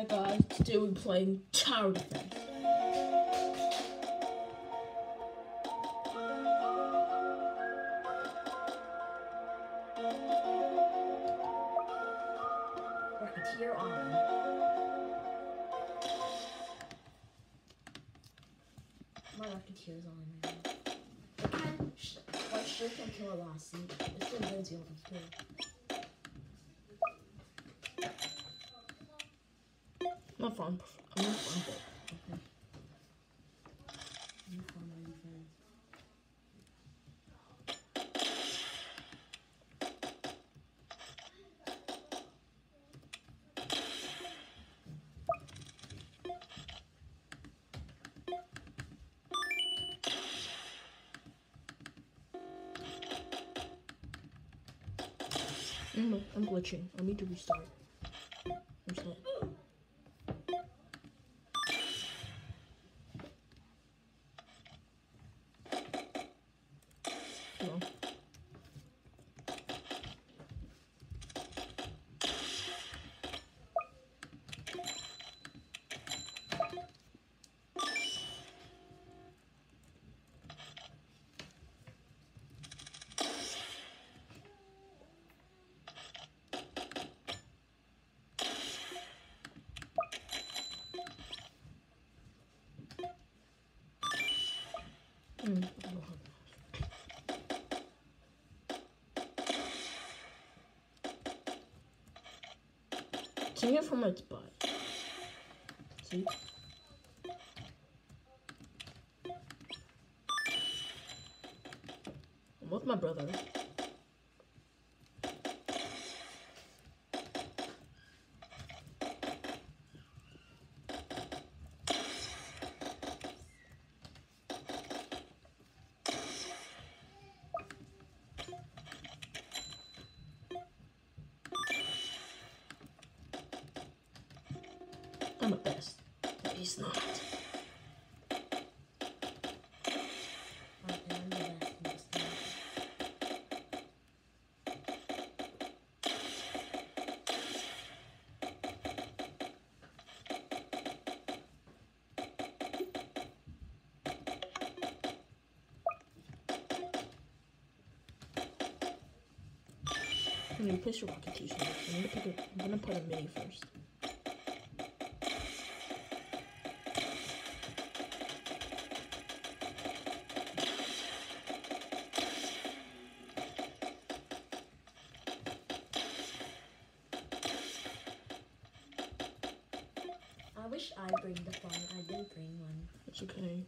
Hi guys, today we're playing Tower Defense. I'm, I'm glitching. I need to restart. Restart. No. Mm, I don't have- Take it from its butt. See? I'm with my brother. I'm the best. But he's not. I'm in gonna place your rocket gonna pick a, I'm gonna put a mini first. I wish I bring the phone. I didn't bring one. It's okay.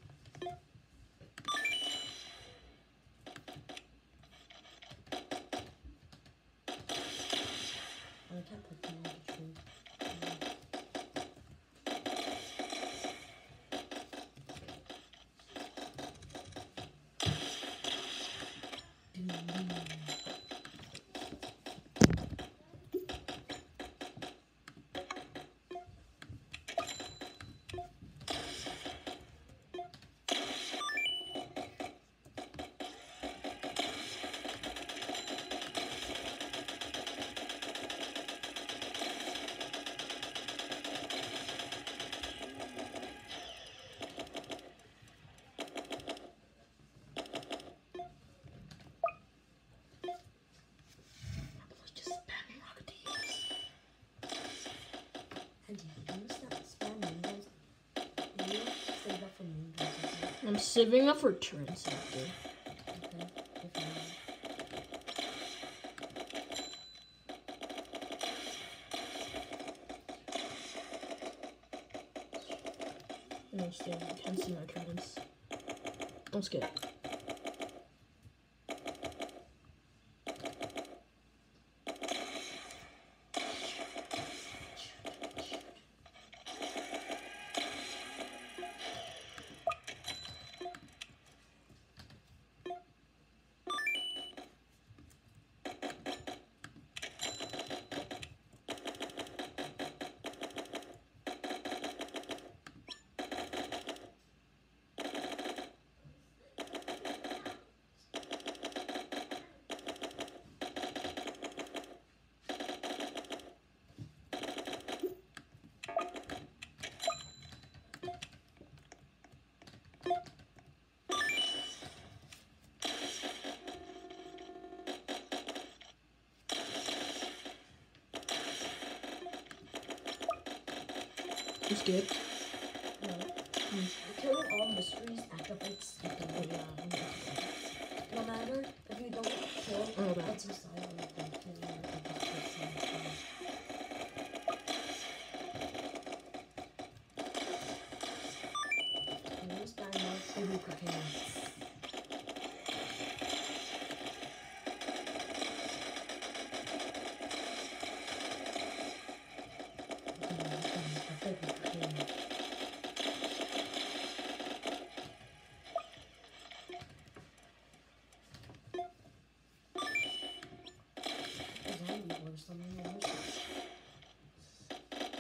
I can't put them on the tree. Let's just spam rocket t And you use that spam windows. You save that for windows. I'm saving up for turn sector. I understand. I can't see my turns. Don't skip. You skipped. No. Killing all mysteries activates the yeah. Uh, no matter if you don't kill, Oh, okay. it's a sign of the killing be cooking.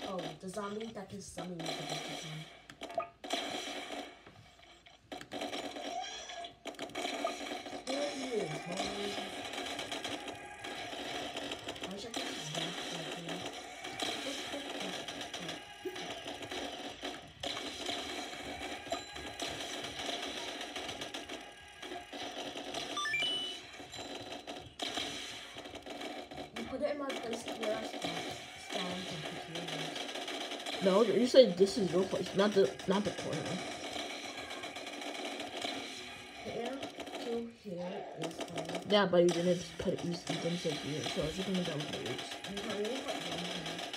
Oh, the zombie that can summon for the time. Here he is, boys. I wish I could just back like this. You put it in my place where I spawn, spawn and computers. No, you said this is your place, not the not the corner. Here to here is fine. Yeah, but you didn't put it. You didn't say here, so I was that was weird. You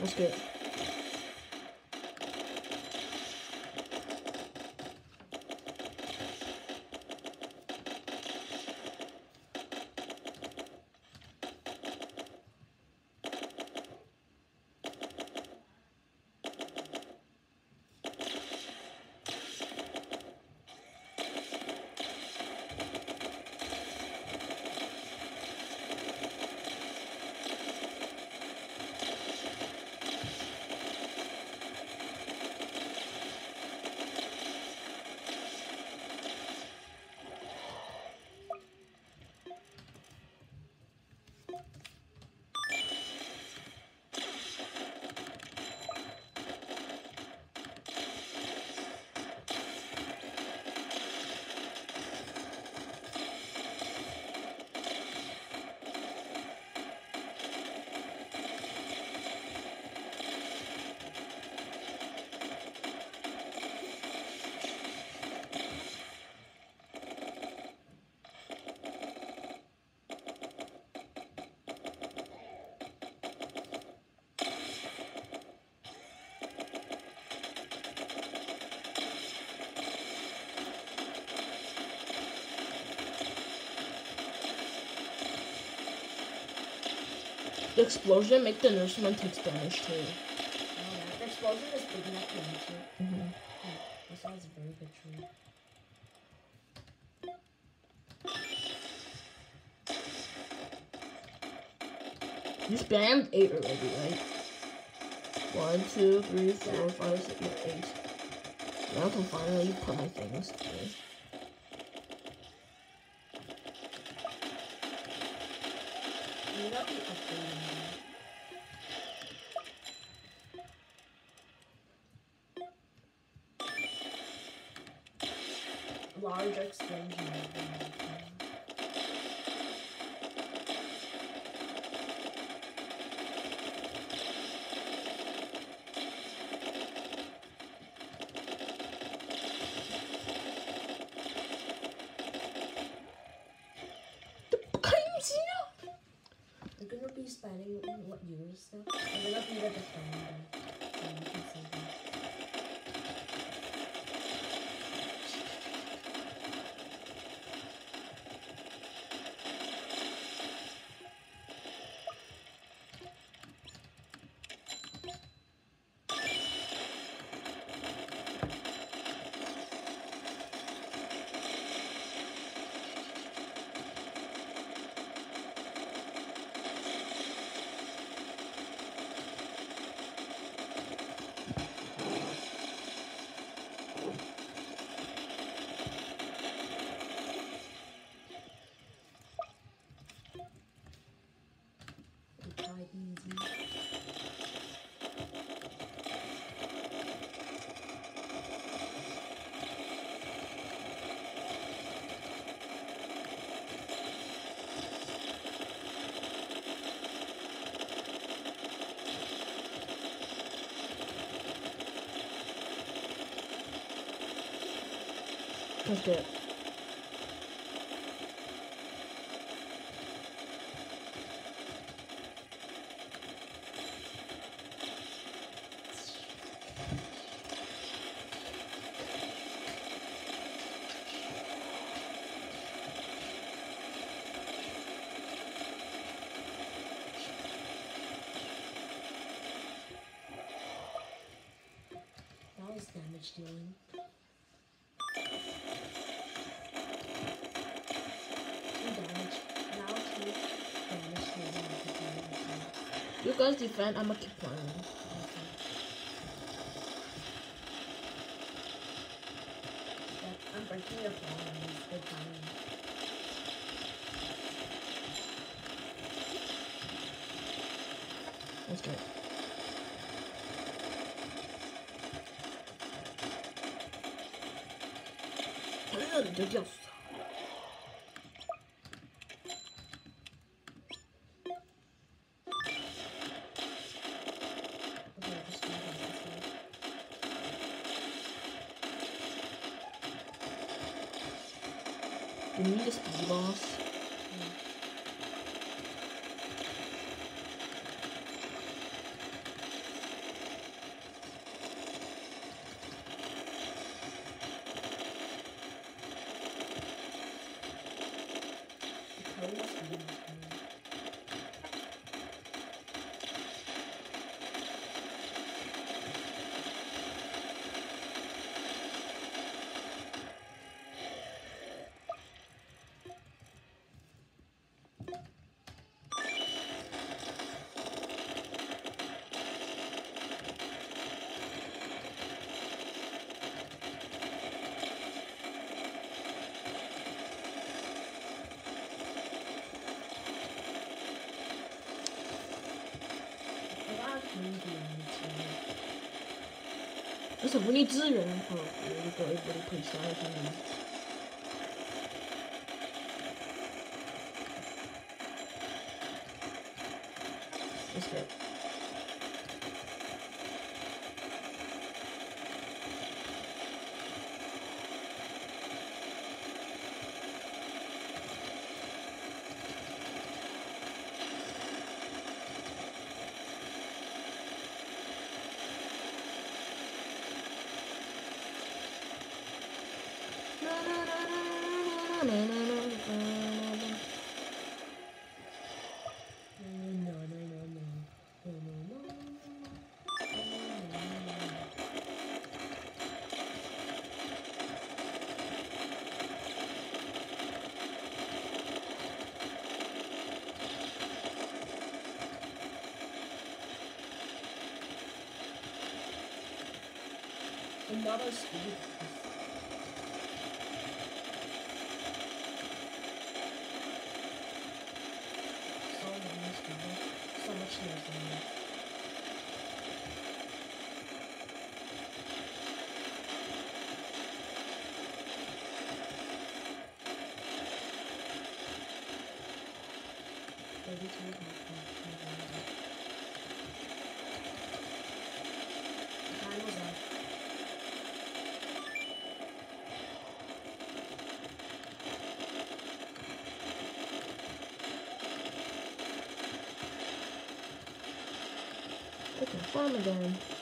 Let's get. The explosion make the nurseman take damage too. Oh, the explosion is big enough to hit you. Mm-hmm. This one's a very good tree. You spammed eight already, right? One, two, three, four, five, six, eight. Now I can finally put my things away. Large explosion. You're gonna be spending what years stuff? I'm gonna be the defender. So you can see that. Let's get it. That was damage dealing. Two damage. Now two damage dealing. with the damage dealing. You guys defend, I'ma keep playing. I'm breaking your phone it's good timing. You need 而且屋利资源的话，我一个一个的投起来，相当。Another speed. So many speed. So much noise. Thirty-two. Time was up. Okay, farm again.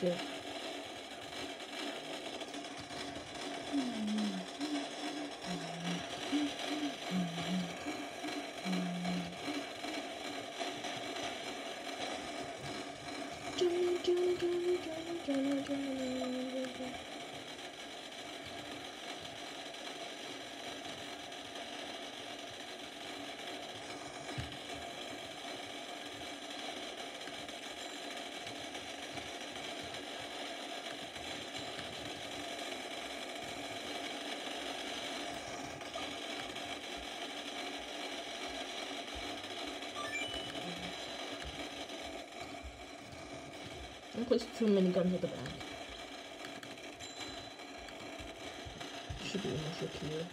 Let's do it. Johnny, puts too many guns at the back. Should be an issue here.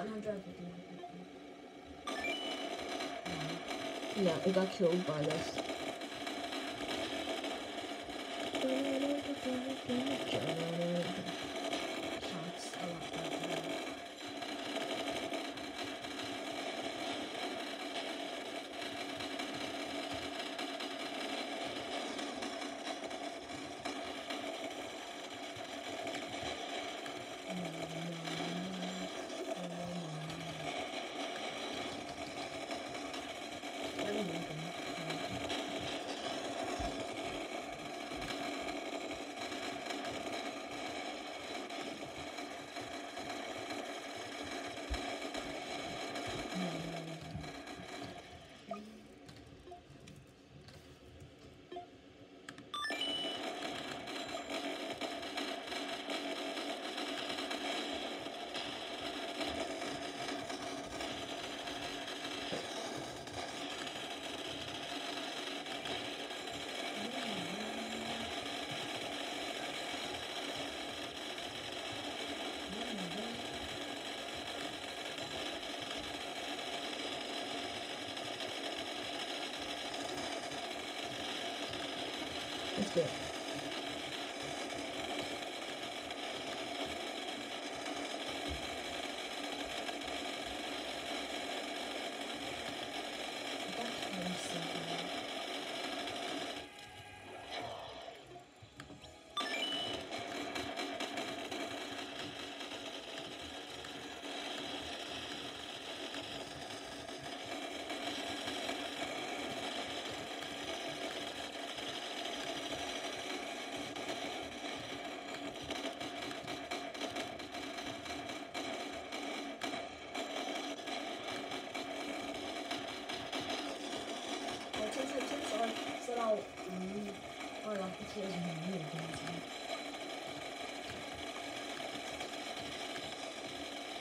150. Yeah, it got killed by this. Shots Go.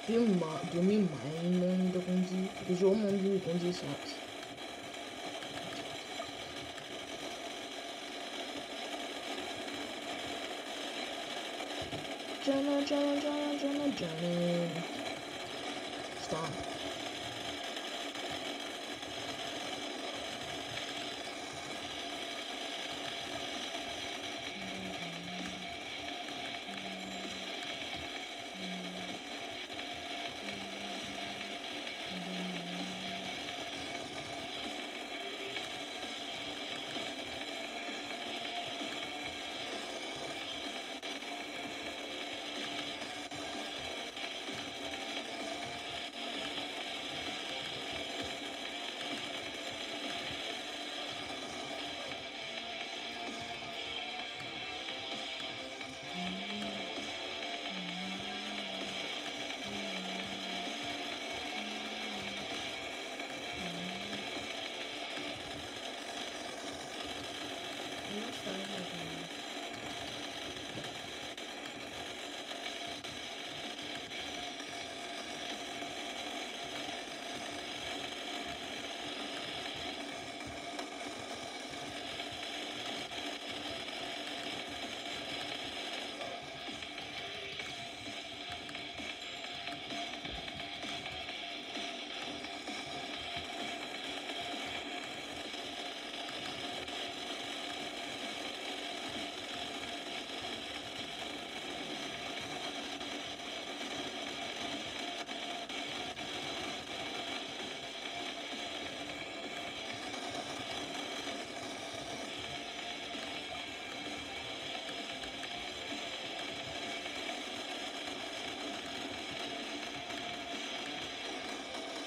Do you mind? Do you mind the Gonzi? Because your mind the Gonzi sucks. Jenna, Jenna, Jenna, Jenna, Stop. Starting again.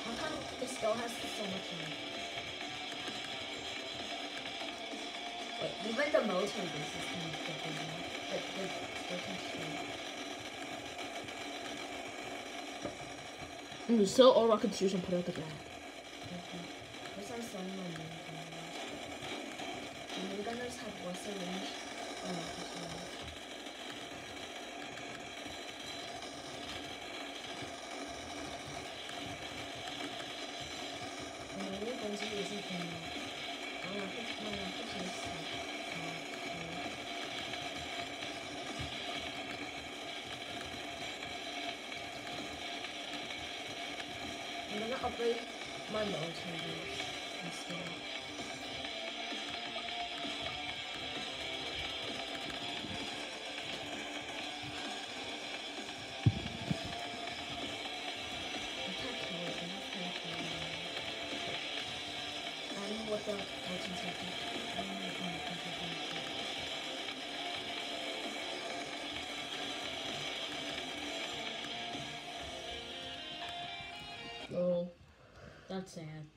How come it still has so much money? Wait, even the military base is kind of different now. Like, they, they can shoot. I'm mm, gonna sell all rocketeers and put out the back. Okay. This one's selling my minigunners. The minigunners have range than rifles. And the new Bungie isn't in my rockets, my rockets is like, uh, so- I'm gonna upgrade my military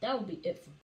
That would be it for